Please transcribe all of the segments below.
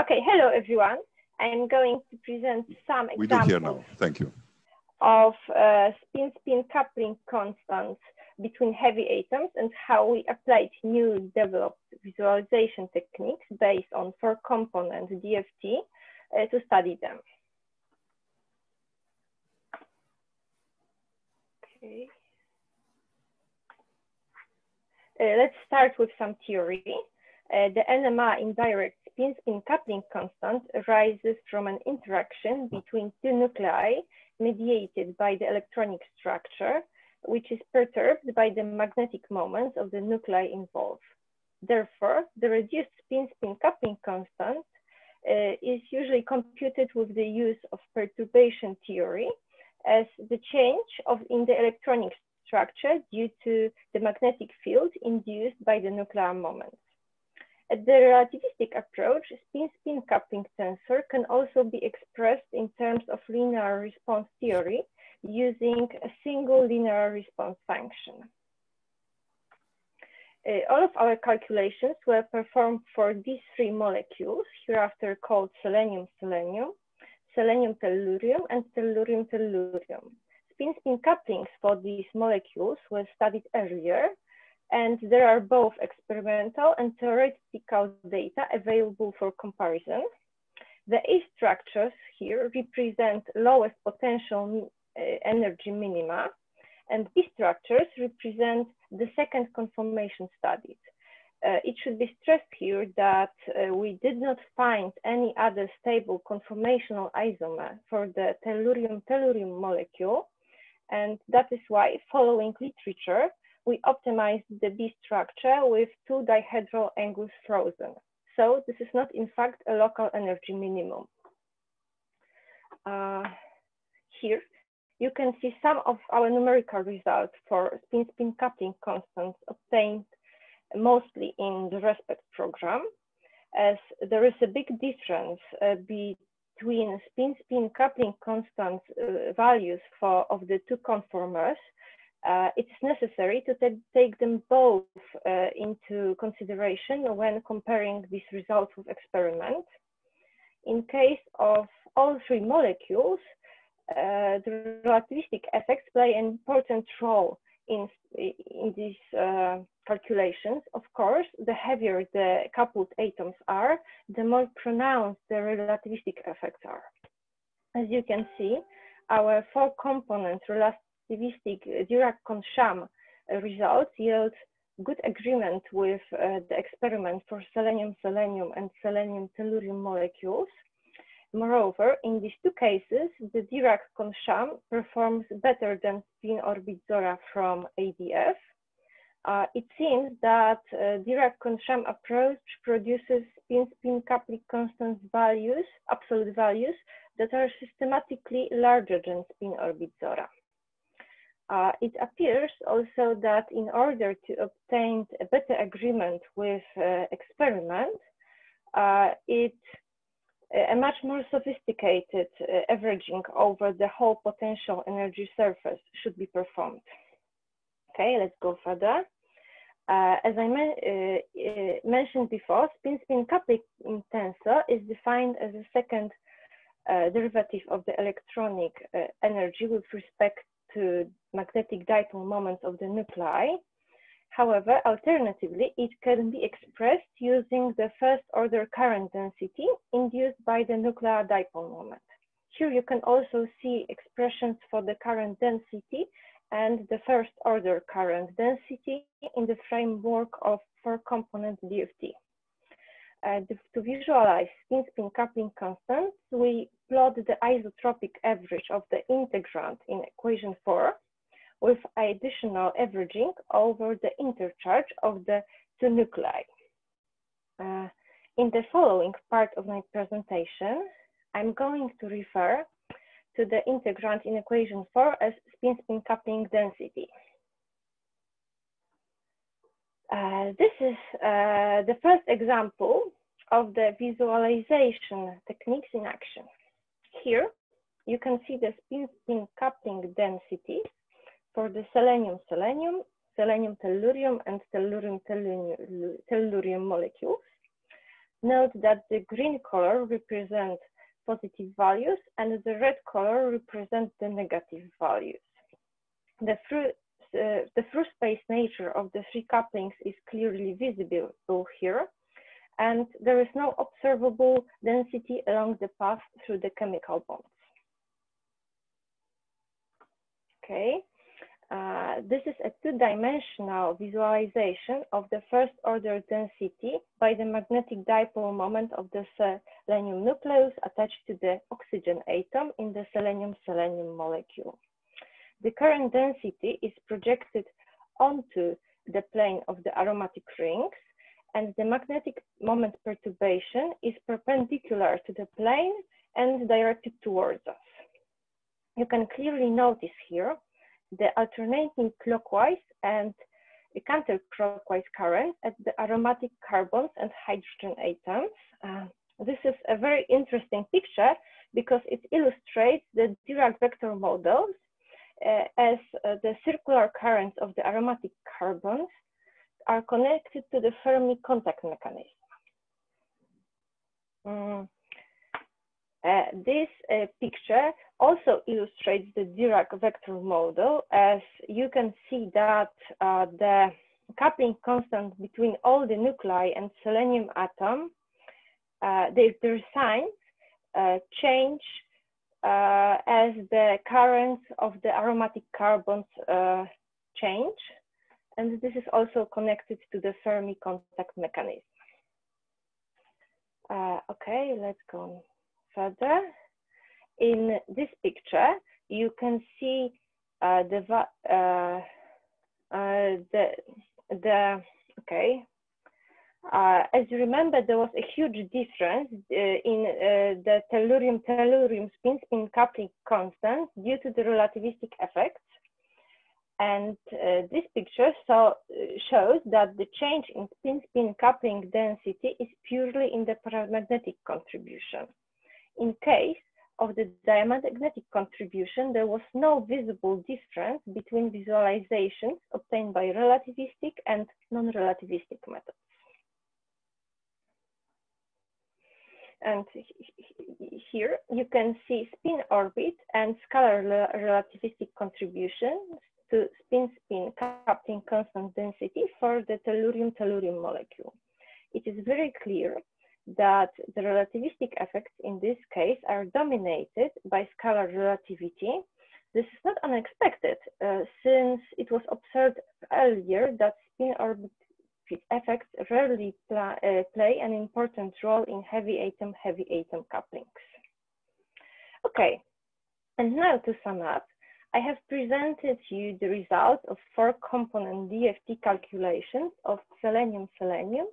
okay, hello everyone. I'm going to present some We do examples now. Thank you. of uh, spin-spin coupling constants between heavy atoms and how we applied new developed visualization techniques based on four component DFT uh, to study them. Okay. Uh, let's start with some theory. Uh, the NMR indirect spin-spin coupling constant arises from an interaction between two nuclei mediated by the electronic structure, which is perturbed by the magnetic moments of the nuclei involved. Therefore, the reduced spin-spin coupling constant uh, is usually computed with the use of perturbation theory as the change of in the electronic structure due to the magnetic field induced by the nuclear moments. At the relativistic approach, spin-spin coupling tensor can also be expressed in terms of linear response theory using a single linear response function. Uh, all of our calculations were performed for these three molecules, hereafter called selenium-selenium, selenium-tellurium, and tellurium-tellurium. Spin-spin couplings for these molecules were studied earlier, and there are both experimental and theoretical data available for comparison. The A structures here represent lowest potential uh, energy minima, and B structures represent the second conformation studied. Uh, it should be stressed here that uh, we did not find any other stable conformational isomer for the tellurium-tellurium molecule, and that is why, following literature, we optimized the B structure with two dihedral angles frozen. So this is not in fact a local energy minimum. Uh, here, you can see some of our numerical results for spin-spin coupling constants obtained mostly in the RESPECT program, as there is a big difference uh, between spin-spin coupling constant uh, values for of the two conformers uh, it's necessary to take them both uh, into consideration when comparing these results with experiment. In case of all three molecules, uh, the relativistic effects play an important role in, in these uh, calculations. Of course, the heavier the coupled atoms are, the more pronounced the relativistic effects are. As you can see, our four component relativistic Dirac-Kohn-Sham results yield good agreement with uh, the experiment for selenium-selenium and selenium-tellurium molecules. Moreover, in these two cases, the Dirac-Kohn-Sham performs better than spin-orbit Zora from ADF. Uh, it seems that uh, Dirac-Kohn-Sham approach produces spin-spin coupling constant values, absolute values, that are systematically larger than spin-orbit Zora. Uh, it appears also that in order to obtain a better agreement with uh, experiment, uh, it a much more sophisticated uh, averaging over the whole potential energy surface should be performed. Okay, let's go further. Uh, as I uh, mentioned before, spin-spin coupling tensor is defined as a second derivative of the electronic energy with respect to magnetic dipole moments of the nuclei. However, alternatively, it can be expressed using the first order current density induced by the nuclear dipole moment. Here you can also see expressions for the current density and the first order current density in the framework of four component DFT. Uh, to visualize spin-spin coupling constants, we plot the isotropic average of the integrand in equation four with additional averaging over the intercharge of the two nuclei. Uh, in the following part of my presentation, I'm going to refer to the integrand in equation four as spin-spin coupling density. Uh, this is uh, the first example of the visualization techniques in action. Here, you can see the spin-spin coupling density for the selenium-selenium, selenium-tellurium, and tellurium-tellurium molecules. note that the green color represents positive values and the red color represents the negative values. The through, uh, the through space nature of the three couplings is clearly visible here, and there is no observable density along the path through the chemical bonds. Okay, uh, this is a two-dimensional visualization of the first order density by the magnetic dipole moment of the selenium nucleus attached to the oxygen atom in the selenium-selenium molecule. The current density is projected onto the plane of the aromatic rings and the magnetic moment perturbation is perpendicular to the plane and directed towards us. You can clearly notice here the alternating clockwise and counterclockwise current at the aromatic carbons and hydrogen atoms. Uh, this is a very interesting picture because it illustrates the Dirac vector models uh, as uh, the circular currents of the aromatic carbons are connected to the Fermi contact mechanism. Mm. Uh, this uh, picture also illustrates the Dirac vector model as you can see that uh, the coupling constant between all the nuclei and selenium atom, uh, their, their signs uh, change as the currents of the aromatic carbons change. And this is also connected to the Fermi contact mechanism. okay, let's go further. In this picture, you can see uh, the, uh, uh, the, the, okay. Uh, as you remember, there was a huge difference uh, in uh, the tellurium-tellurium spin-spin coupling constant due to the relativistic effects. And this picture so, shows that the change in spin-spin coupling density is purely in the paramagnetic contribution. In case of the diamagnetic contribution, there was no visible difference between visualizations obtained by relativistic and non-relativistic methods. And here you can see spin orbit and scalar relativistic contributions to spin-spin coupling constant density for the tellurium-tellurium molecule. It is very clear that the relativistic effects in this case are dominated by scalar relativity. This is not unexpected uh, since it was observed earlier that spin orbit effects rarely pl uh, play an important role in heavy atom heavy atom couplings. Okay, and now to sum up, I have presented you the result of four component DFT calculations of selenium-selenium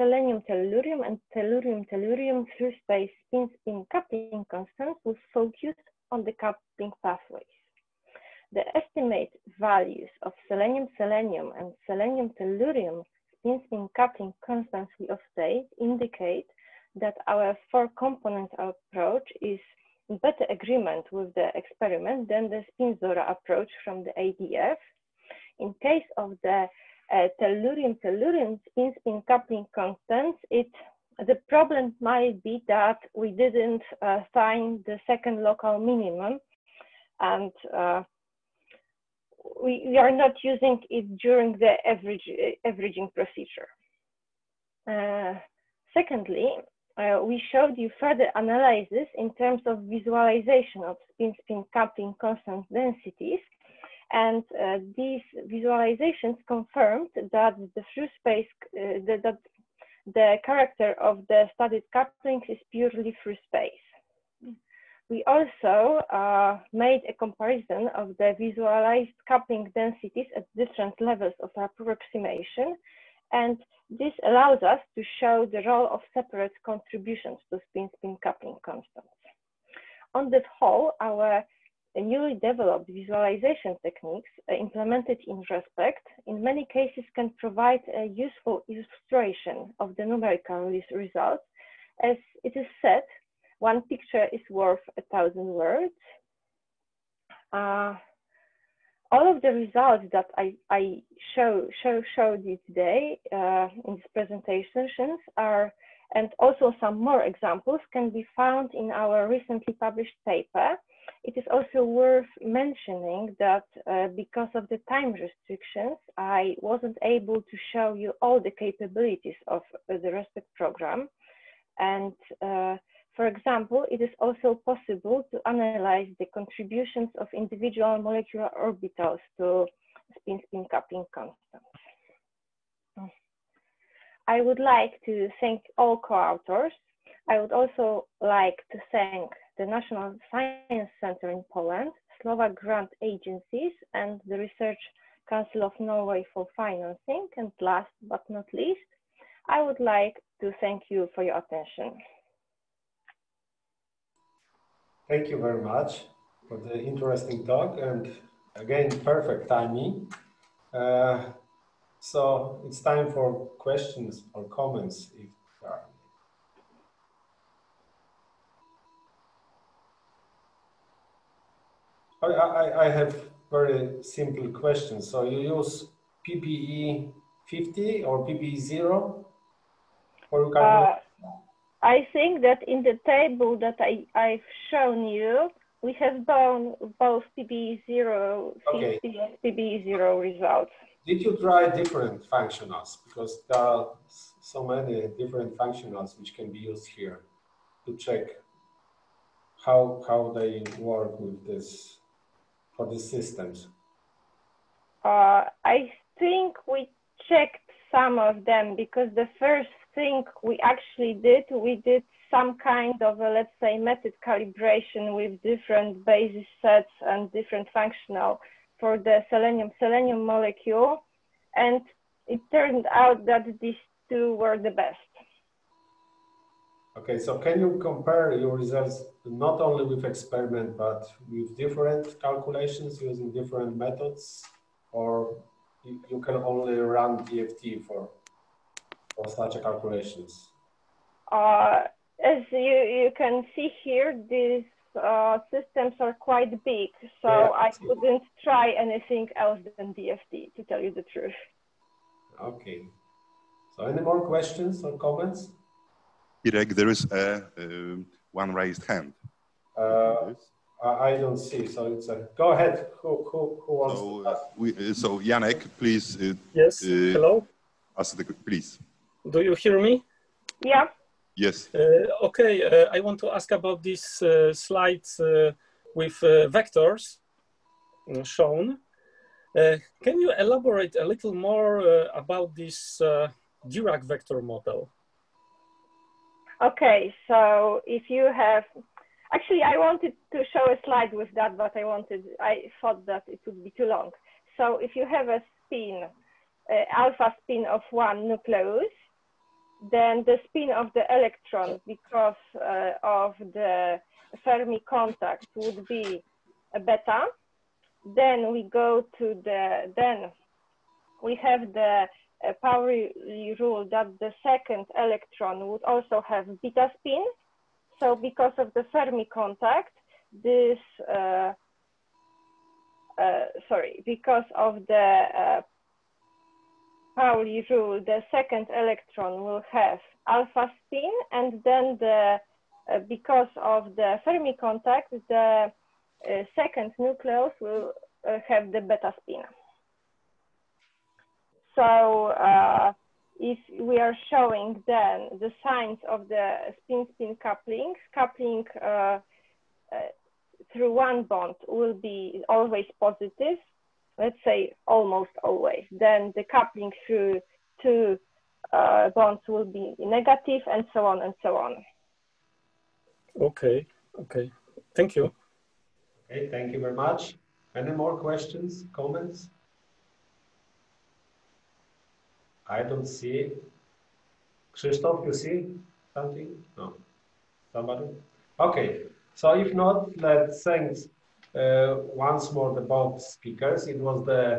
selenium tellurium and tellurium tellurium through space spin spin coupling constants will focus on the coupling pathways. The estimate values of selenium selenium and selenium tellurium spin spin coupling constants we obtained indicate that our four component approach is in better agreement with the experiment than the Spinzora approach from the ADF. In case of the uh, tellurium tellurium spin spin coupling constants, it the problem might be that we didn't uh, find the second local minimum. And uh, we, we, are not using it during the average, averaging procedure. Uh, secondly, we showed you further analysis in terms of visualization of spin-spin coupling constant densities and uh, these visualizations confirmed that the through space, uh, the, that the character of the studied couplings is purely through space. We also uh, made a comparison of the visualized coupling densities at different levels of approximation, and this allows us to show the role of separate contributions to spin-spin coupling constants. On the whole, our newly developed visualization techniques uh, implemented in RESPECT in many cases can provide a useful illustration of the numerical results. As it is said, one picture is worth a thousand words. Uh, all of the results that I, I show, show, showed you today uh, in this presentation are And also some more examples can be found in our recently published paper. It is also worth mentioning that uh, because of the time restrictions, I wasn't able to show you all the capabilities of uh, the RESPECT program. And uh, for example, it is also possible to analyze the contributions of individual molecular orbitals to spin-spin coupling constants. I would like to thank all co-authors. I would also like to thank the National Science Center in Poland, Slovak grant agencies, and the Research Council of Norway for financing. And last but not least, I would like to thank you for your attention. Thank you very much for the interesting talk and again, perfect timing. Uh, so it's time for questions or comments if there are. I, I, I have very simple questions. So you use PBE 50 or PBE 0 for your uh, I think that in the table that I, I've shown you, we have both, both PBE 0, okay. and PBE 0 results did you try different functionals? Because there are so many different functionals which can be used here to check how, how they work with this, for these systems. Uh, I think we checked some of them because the first thing we actually did, we did some kind of a, let's say, method calibration with different basis sets and different functional for the selenium selenium molecule, and it turned out that these two were the best. Okay, so can you compare your results not only with experiment, but with different calculations using different methods, or you can only run DFT for, for such calculations? Uh, as you, you can see here, these uh, systems are quite big, so yeah, I couldn't try anything else than DFT, to tell you the truth. Okay. So any more questions or comments? Irek, there is a, uh, one raised hand. Uh, I don't see, so it's a, go ahead, who, who, who wants so, to we, uh, so Janek, please. Uh, yes, uh, hello? Ask the, please. Do you hear me? Yeah. Yes. Uh, okay, uh, I want to ask about this uh, slide uh, with uh, vectors uh, shown. can you elaborate a little more about this Dirac vector model? Okay, so if you have, actually I wanted to show a slide with that, but I wanted, I thought that it would be too long. So if you have a spin, alpha spin of one nucleus, then the spin of the electron because uh, of the Fermi contact would be beta. Then we go to the, then we have the uh, Pauli rule that the second electron would also have beta spin. So because of the Fermi contact, this, uh, uh, sorry, because of the uh, Pauli rule, the second electron will have alpha spin, and then the uh, because of the Fermi contact, the uh, second nucleus will uh, have the beta spin. So uh, if we are showing then the signs of the spin-spin couplings, coupling uh, uh, through one bond will be always positive, let's say almost always, then the coupling through two uh, bonds will be negative and so on and so on. Okay, okay. Thank you. Okay, thank you very much. Any more questions, comments? I don't see. Krzysztof, you see something? No. Somebody? Okay. So if not, let's thank uh, Uh, once more the speakers. It was the